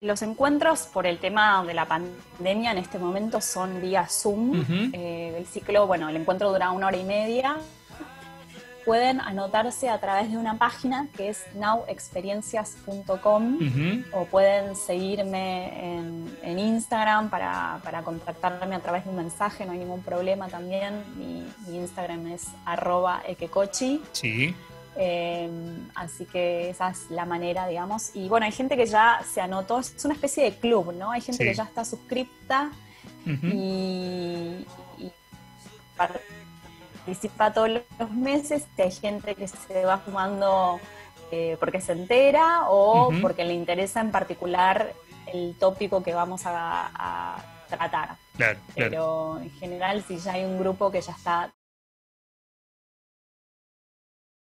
los encuentros por el tema de la pandemia en este momento son vía Zoom. Eh, el ciclo, bueno, el encuentro dura una hora y media. Pueden anotarse a través de una página que es nowexperiencias.com o pueden seguirme en, Instagram para, contactarme a través de un mensaje, no hay ningún problema también. Mi, mi Instagram es arroba ekecochi. Sí. Eh, así que esa es la manera, digamos. Y bueno, hay gente que ya se anotó, es una especie de club, ¿no? Hay gente que ya está suscripta y, participa todos los meses. Hay gente que se va sumando eh, porque se entera o porque le interesa en particular el tópico que vamos a, tratar. Pero en general, si ya hay un grupo que ya está